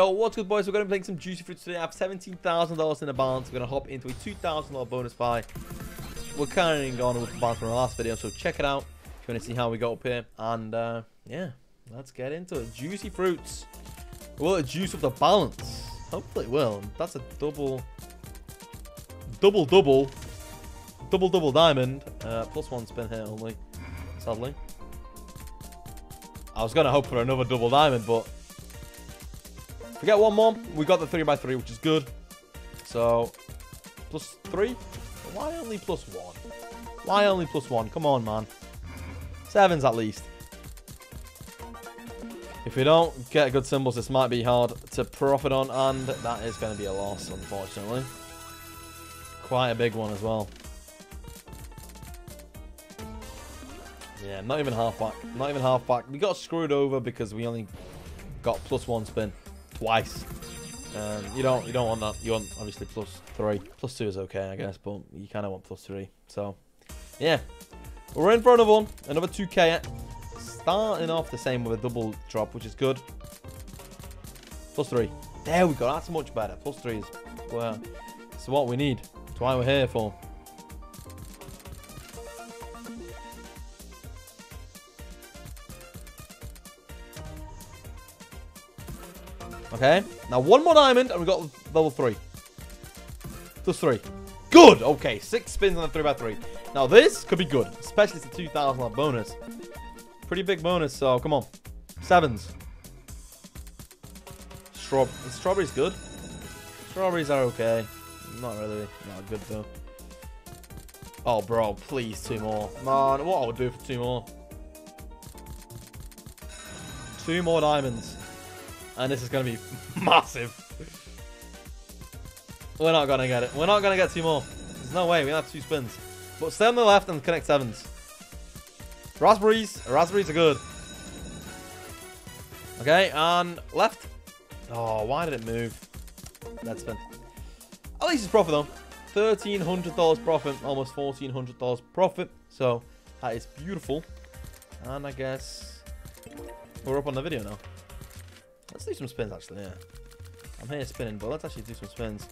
Yo, what's good, boys? We're going to be playing some Juicy Fruits today. I have $17,000 in the balance. We're going to hop into a $2,000 bonus buy. We're carrying on with the balance from our last video, so check it out if you want to see how we got up here. And, uh, yeah, let's get into it. Juicy Fruits. Will it juice up the balance? Hopefully it will. That's a double... Double, double. Double, double diamond. Uh, plus one spin here only, sadly. I was going to hope for another double diamond, but we get one more. We got the 3x3, which is good. So, plus 3? Why only plus 1? Why only plus 1? Come on, man. Sevens at least. If we don't get good symbols, this might be hard to profit on, and that is going to be a loss, unfortunately. Quite a big one as well. Yeah, not even half back. Not even half back. We got screwed over because we only got plus one spin twice. Um, you don't you don't want that. You want obviously plus three. Plus two is okay, I guess, but you kind of want plus three. So, yeah, we're in for another one, another 2k. Starting off the same with a double drop, which is good. Plus three. There we go. That's much better. Plus three is well, it's what we need. It's why we're here for. Okay. Now one more diamond and we got level three. Just three. Good. Okay. Six spins on a three by three. Now this could be good. Especially it's a 2,000 bonus. Pretty big bonus. So come on. Sevens. Straw strawberries good. Strawberries are okay. Not really. Not good though. Oh, bro. Please, two more. Man, what I would do for two more. Two more diamonds. And this is going to be massive. We're not going to get it. We're not going to get two more. There's no way. We have two spins. But stay on the left and connect sevens. Raspberries. Raspberries are good. Okay, and left. Oh, why did it move? That spin. At least it's profit though. $1,300 profit. Almost $1,400 profit. So, that is beautiful. And I guess we're up on the video now. Let's do some spins, actually, yeah. I'm here spinning, but let's actually do some spins.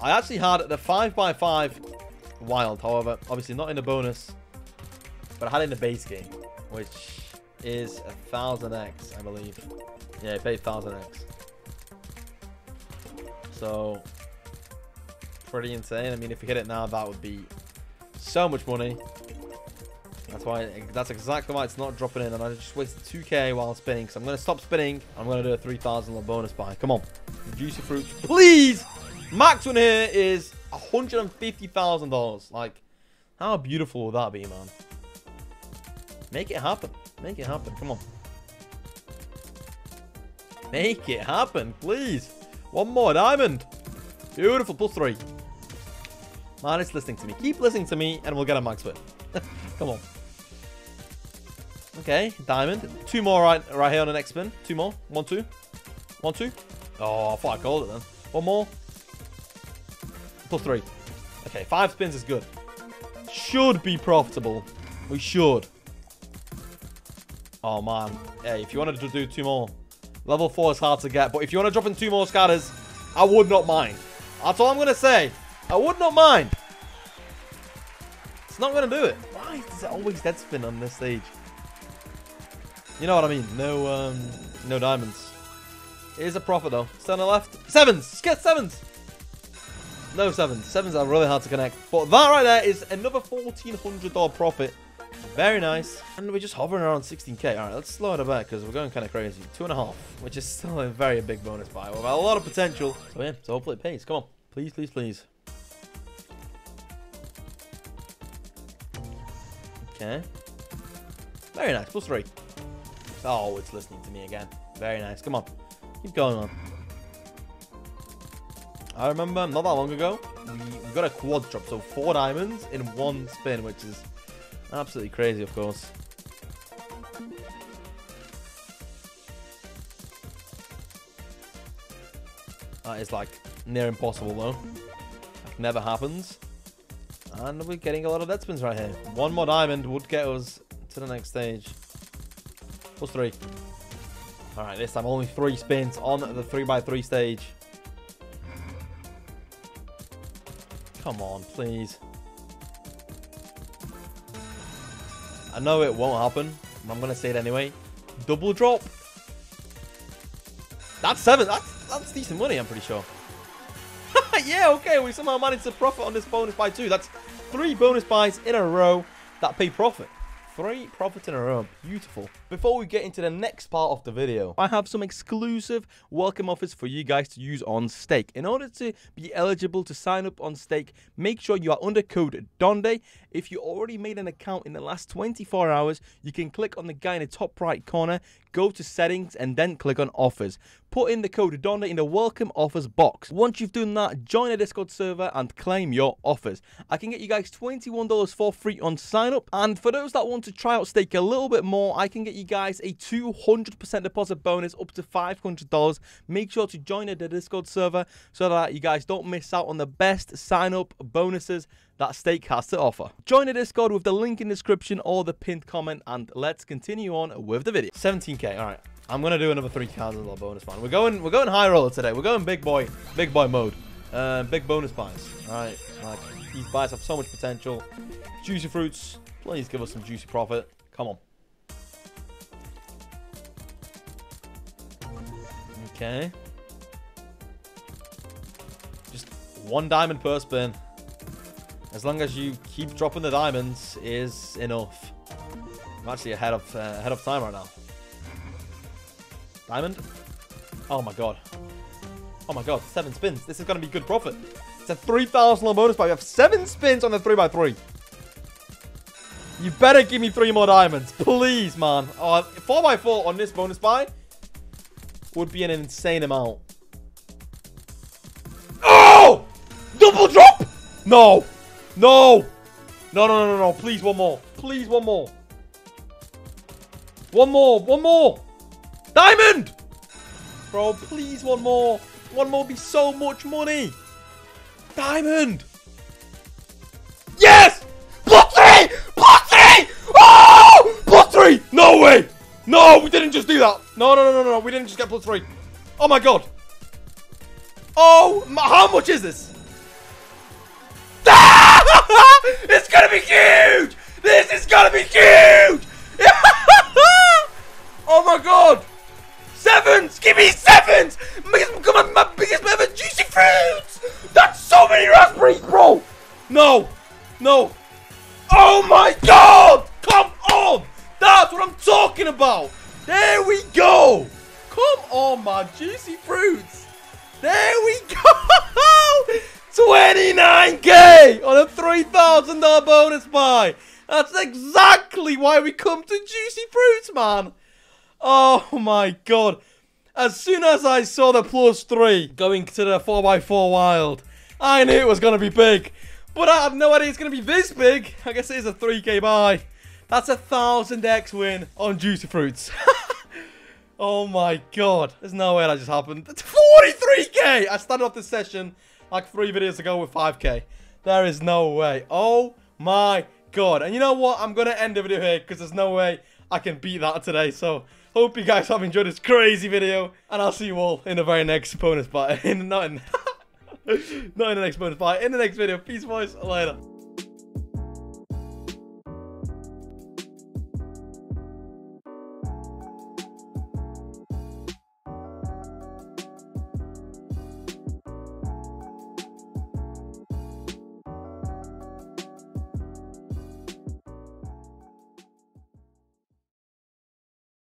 I actually had the 5x5 wild, however, obviously not in the bonus, but I had it in the base game, which is a 1000x, I believe. Yeah, it paid 1000x. So, pretty insane. I mean, if we hit it now, that would be so much money. That's why. That's exactly why it's not dropping in, and I just wasted 2k while spinning. So I'm gonna stop spinning. I'm gonna do a 3,000 bonus buy. Come on, juicy fruits, please. Max one here is 150,000 dollars. Like, how beautiful would that be, man? Make it happen. Make it happen. Come on. Make it happen, please. One more diamond. Beautiful, plus three. Man, it's listening to me. Keep listening to me, and we'll get a max win. Come on. Okay, diamond. Two more right right here on the next spin. Two more. One, two. One, two. Oh, I thought I called it then. One more. Plus three. Okay, five spins is good. Should be profitable. We should. Oh, man. Hey, if you wanted to do two more. Level four is hard to get. But if you want to drop in two more scatters, I would not mind. That's all I'm going to say. I would not mind. It's not going to do it. Why is it always dead spin on this stage? You know what I mean. No, um, no diamonds. Here's a profit though. Center left. Sevens. Get sevens. No sevens. Sevens are really hard to connect. But that right there is another $1,400 profit. Very nice. And we're just hovering around 16k. All right, let's slow it a bit because we're going kind of crazy. Two and a half, which is still a very big bonus buy with a lot of potential. So yeah, so hopefully it pays. Come on. Please, please, please. Okay. Very nice. Plus three. Oh, it's listening to me again. Very nice. Come on. Keep going on. I remember not that long ago, we got a quad drop. So four diamonds in one spin, which is absolutely crazy, of course. That is like near impossible though. Never happens. And we're getting a lot of dead spins right here. One more diamond would get us to the next stage. Plus three. All right, this time only three spins on the 3x3 stage. Come on, please. I know it won't happen. I'm going to say it anyway. Double drop. That's seven. That's, that's decent money, I'm pretty sure. yeah, okay. We somehow managed to profit on this bonus buy too. That's three bonus buys in a row that pay profit. Three profits in a row. Beautiful. Before we get into the next part of the video, I have some exclusive welcome offers for you guys to use on Stake. In order to be eligible to sign up on Stake, make sure you are under code DONDE. If you already made an account in the last 24 hours, you can click on the guy in the top right corner, go to settings, and then click on offers. Put in the code DONDE in the welcome offers box. Once you've done that, join a Discord server and claim your offers. I can get you guys $21 for free on sign up. And for those that want to try out Stake a little bit more, I can get you guys a 200% deposit bonus up to $500. Make sure to join the Discord server so that you guys don't miss out on the best sign up bonuses that Stake has to offer. Join the Discord with the link in the description or the pinned comment and let's continue on with the video. 17k, all right. I'm gonna do another three as a bonus man. We're going, we're going high roller today. We're going big boy, big boy mode. Uh, big bonus buys. All right, like these buys have so much potential. Juicy fruits, please give us some juicy profit. Come on. Okay. Just one diamond per spin. As long as you keep dropping the diamonds is enough. I'm actually ahead of uh, ahead of time right now. Diamond. Oh my god. Oh my god, seven spins. This is going to be good profit. It's a 3,000 bonus buy. We have seven spins on the 3x3. You better give me three more diamonds. Please, man. Oh, 4x4 on this bonus buy would be an insane amount. Oh! Double drop! No! No! No, no, no, no, no. Please, one more. Please, one more. One more. One more. Diamond! Bro, please, one more. One more be so much money. Diamond! Yes! Plus three! Plus three! Oh! Plus three! No way! No, we didn't just do that. No, no, no, no, no. We didn't just get plus three. Oh, my God. Oh, how much is this? it's gonna be huge! This is gonna be huge! oh my god! Sevens! Give me sevens! Come on, my biggest ever juicy fruits! That's so many raspberries, bro! No! No! Oh my god! Come on! That's what I'm talking about! Juicy fruits! There we go! 29k on a $3,000 bonus buy. That's exactly why we come to Juicy Fruits, man. Oh my god. As soon as I saw the plus three going to the 4x4 wild, I knew it was going to be big. But I have no idea it's going to be this big. I guess it is a 3k buy. That's a 1000x win on Juicy Fruits. oh my god. There's no way that just happened. 43k! I started off this session like three videos ago with 5k. There is no way. Oh my god. And you know what? I'm going to end the video here because there's no way I can beat that today. So, hope you guys have enjoyed this crazy video. And I'll see you all in the very next bonus fight. In, not in, not in the next bonus fight. In the next video. Peace, boys. Later.